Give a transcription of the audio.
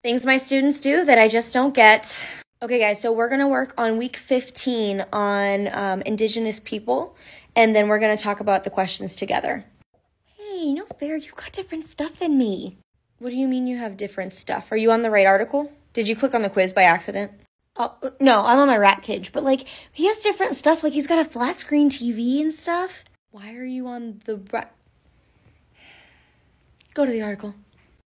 Things my students do that I just don't get. Okay, guys, so we're gonna work on week 15 on um, Indigenous people, and then we're gonna talk about the questions together. Hey, no fair, You've got different stuff than me. What do you mean you have different stuff? Are you on the right article? Did you click on the quiz by accident? Oh, no, I'm on my rat cage, but like, he has different stuff. Like, he's got a flat screen TV and stuff. Why are you on the rat? Go to the article.